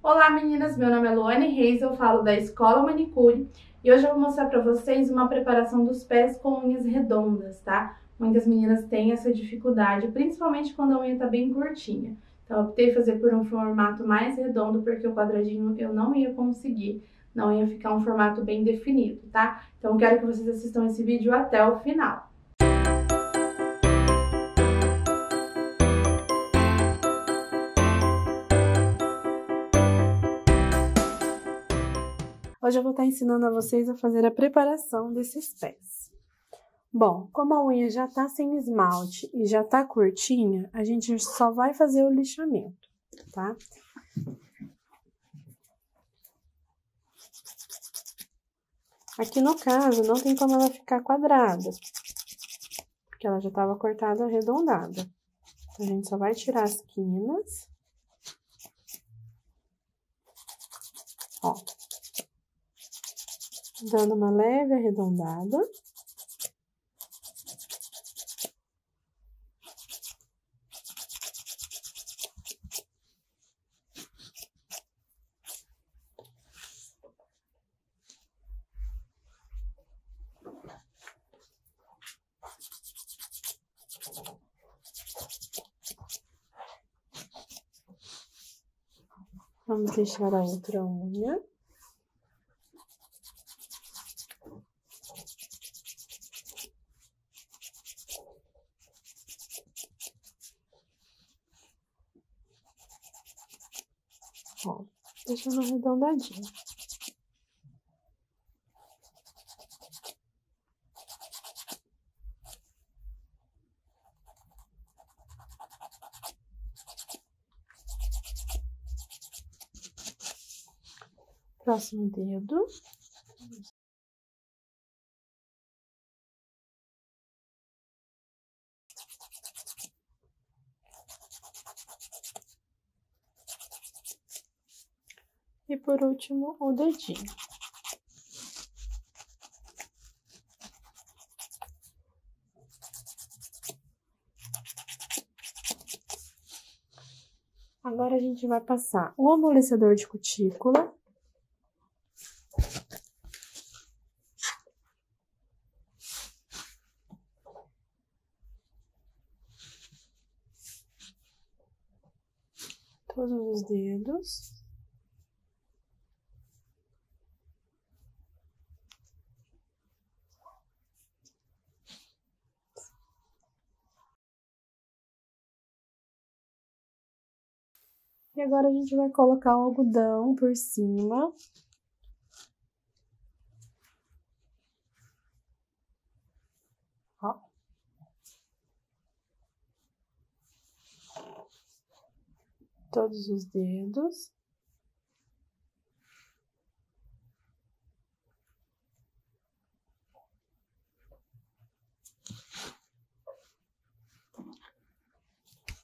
Olá meninas, meu nome é Luane Reis, eu falo da Escola Manicure e hoje eu vou mostrar para vocês uma preparação dos pés com unhas redondas, tá? Muitas meninas têm essa dificuldade, principalmente quando a unha tá bem curtinha. Então eu optei fazer por um formato mais redondo porque o quadradinho eu não ia conseguir, não ia ficar um formato bem definido, tá? Então quero que vocês assistam esse vídeo até o final. Hoje eu vou estar ensinando a vocês a fazer a preparação desses pés. Bom, como a unha já tá sem esmalte e já tá curtinha, a gente só vai fazer o lixamento, tá? Aqui no caso, não tem como ela ficar quadrada, porque ela já estava cortada arredondada. Então, a gente só vai tirar as quinas. Ó dando uma leve arredondada. Vamos deixar a outra unha. Ó, deixando arredondadinho. Próximo dedo. E por último, o dedinho. Agora a gente vai passar o amolecedor de cutícula. Todos os dedos. E agora a gente vai colocar o algodão por cima. Ó. Todos os dedos.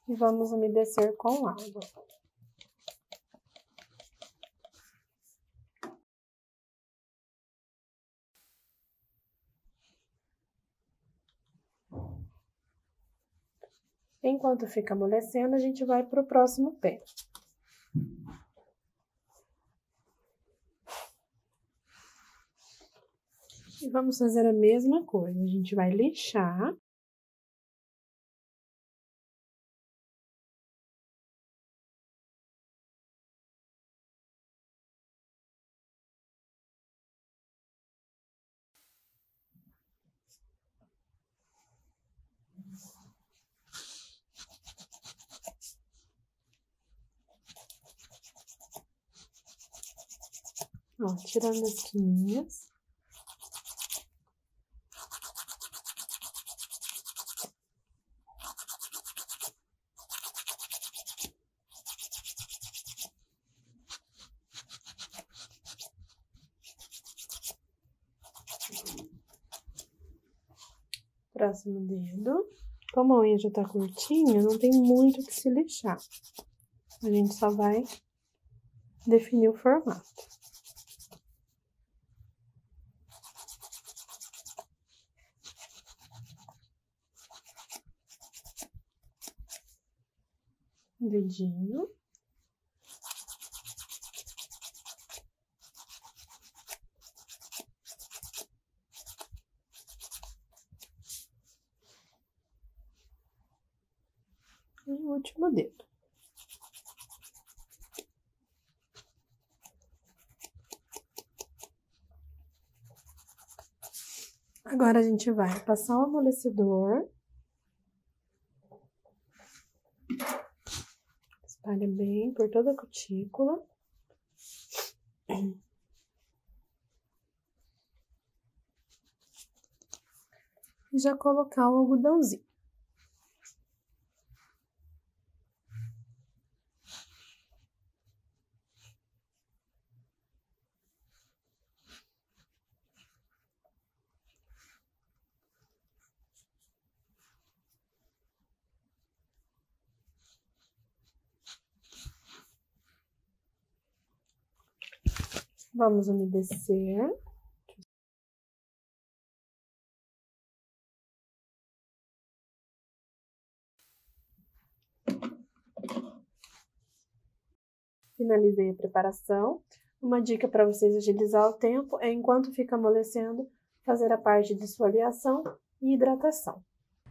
E vamos umedecer com água. Enquanto fica amolecendo, a gente vai para o próximo pé. E vamos fazer a mesma coisa. A gente vai lixar. Ó, tirando as quininhas. Próximo dedo. Como a unha já tá curtinha, não tem muito o que se lixar. A gente só vai definir o formato. dedinho. E o último dedo. Agora a gente vai passar o amolecedor Espalha bem por toda a cutícula. E já colocar o algodãozinho. Vamos umedecer. Finalizei a preparação. Uma dica para vocês agilizar o tempo é, enquanto fica amolecendo, fazer a parte de esfoliação e hidratação.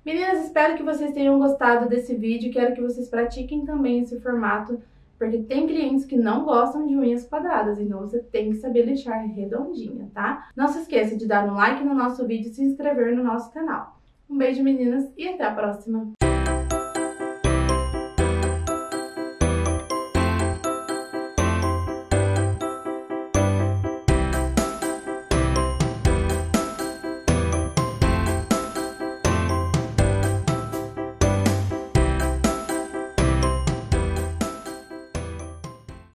Meninas, espero que vocês tenham gostado desse vídeo. Quero que vocês pratiquem também esse formato porque tem clientes que não gostam de unhas quadradas, então você tem que saber deixar redondinha, tá? Não se esqueça de dar um like no nosso vídeo e se inscrever no nosso canal. Um beijo, meninas, e até a próxima!